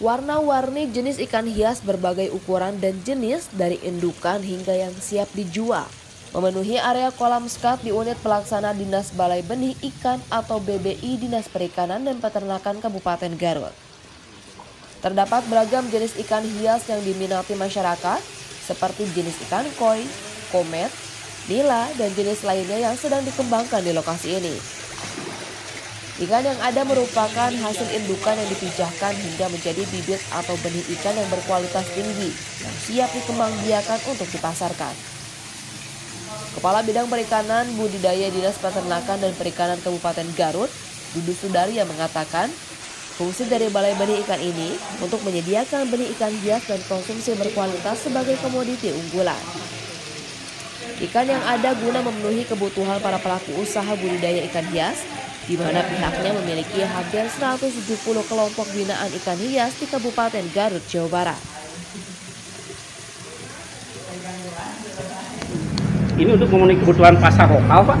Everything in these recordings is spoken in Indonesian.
Warna-warni jenis ikan hias berbagai ukuran dan jenis dari indukan hingga yang siap dijual. Memenuhi area kolam skat di unit pelaksana Dinas Balai Benih Ikan atau BBI Dinas Perikanan dan Peternakan Kabupaten Garut. Terdapat beragam jenis ikan hias yang diminati masyarakat, seperti jenis ikan koi, komet, nila, dan jenis lainnya yang sedang dikembangkan di lokasi ini. Ikan yang ada merupakan hasil indukan yang dipijahkan hingga menjadi bibit atau benih ikan yang berkualitas tinggi yang siap dikembangbiakan untuk dipasarkan. Kepala Bidang Perikanan Budidaya Dinas Peternakan dan Perikanan Kabupaten Garut, Dudu Sudaria mengatakan, fungsi dari balai benih ikan ini untuk menyediakan benih ikan hias dan konsumsi berkualitas sebagai komoditi unggulan. Ikan yang ada guna memenuhi kebutuhan para pelaku usaha budidaya ikan hias di mana pihaknya memiliki hampir 170 kelompok binaan ikan hias di Kabupaten Garut, Jawa Barat. Ini untuk memenuhi kebutuhan pasar lokal, Pak?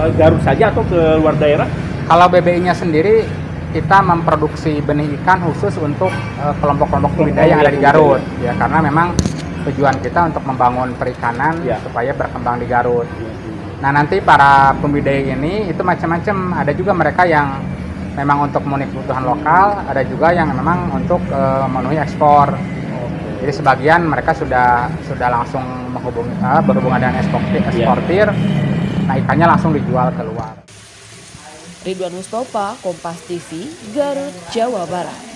Eh, Garut saja atau ke luar daerah? Kalau BBI-nya sendiri, kita memproduksi benih ikan khusus untuk eh, kelompok-kelompok budidaya yang ada di Garut. Ya, karena memang tujuan kita untuk membangun perikanan ya. supaya berkembang di Garut. Nah nanti para pembudidaya ini itu macam-macam. Ada juga mereka yang memang untuk memenuhi kebutuhan lokal, ada juga yang memang untuk uh, memenuhi ekspor. Jadi sebagian mereka sudah sudah langsung menghubungi uh, berhubungan dengan eksportir, iya. eksportir. Nah ikannya langsung dijual keluar. Ridwan Mustafa, Kompas TV, Garut, Jawa Barat.